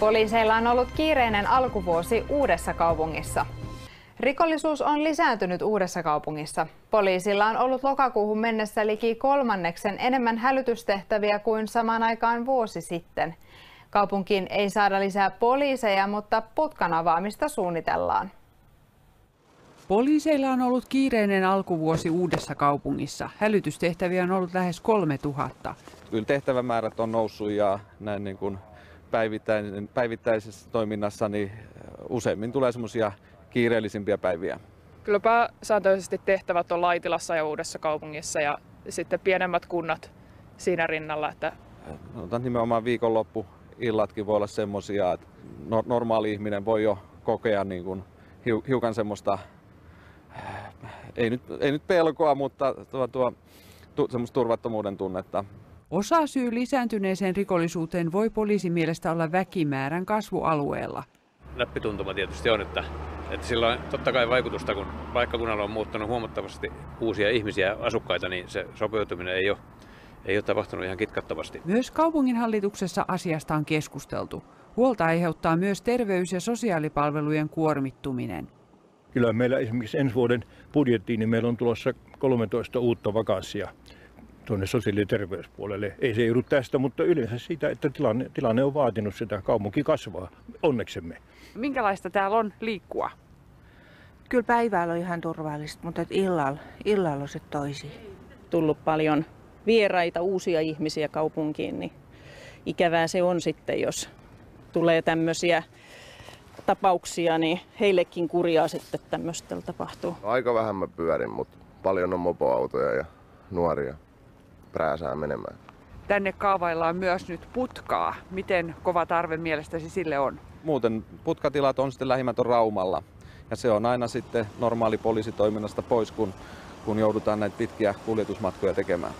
Poliiseilla on ollut kiireinen alkuvuosi Uudessa kaupungissa. Rikollisuus on lisääntynyt Uudessa kaupungissa. Poliisilla on ollut lokakuuhun mennessä liki kolmanneksen enemmän hälytystehtäviä kuin samaan aikaan vuosi sitten. Kaupunkiin ei saada lisää poliiseja, mutta putkan avaamista suunnitellaan. Poliiseilla on ollut kiireinen alkuvuosi Uudessa kaupungissa. Hälytystehtäviä on ollut lähes 3000. Kyllä tehtävämäärät on noussut ja näin niin kuin päivittäisessä toiminnassa niin useimmin tulee semmoisia kiireellisimpiä päiviä. Kyllä pääsääntöisesti tehtävät on Laitilassa ja Uudessa kaupungissa ja sitten pienemmät kunnat siinä rinnalla. Että... Otan nimenomaan viikonloppu, illatkin voi olla semmoisia, että normaali ihminen voi jo kokea niin kuin hiukan semmoista, ei nyt, ei nyt pelkoa, mutta tuo, tuo, tu, semmoista turvattomuuden tunnetta. Osa syy lisääntyneeseen rikollisuuteen voi poliisin mielestä olla väkimäärän kasvualueella. Läppituntuma tietysti on, että, että sillä on totta kai vaikutusta, kun paikkakunnalla on muuttanut huomattavasti uusia ihmisiä, asukkaita, niin se sopeutuminen ei ole, ei ole tapahtunut ihan kitkattavasti. Myös kaupunginhallituksessa asiasta on keskusteltu. Huolta aiheuttaa myös terveys- ja sosiaalipalvelujen kuormittuminen. Kyllä meillä esimerkiksi ensi vuoden budjettiin niin meillä on tulossa 13 uutta vakanssia tuonne sosiaali- ja terveyspuolelle. Ei se joudu tästä, mutta yleensä siitä, että tilanne, tilanne on vaatinut sitä. Kaupunki kasvaa, onneksemme. Minkälaista täällä on liikkua? Kyllä päivällä on ihan turvallista, mutta illalla, illalla on se toisi. Tullut paljon vieraita, uusia ihmisiä kaupunkiin, niin ikävää se on sitten, jos tulee tämmöisiä tapauksia, niin heillekin kurjaa sitten tämmöistä tapahtuu. Aika vähän mä pyörin, mutta paljon on mopoautoja ja nuoria prääsää menemään. Tänne kaavaillaan myös nyt putkaa. Miten kova tarve mielestäsi sille on? Muuten putkatilat on sitten lähimmät on Raumalla. Ja se on aina sitten normaali poliisitoiminnasta pois, kun, kun joudutaan näitä pitkiä kuljetusmatkoja tekemään.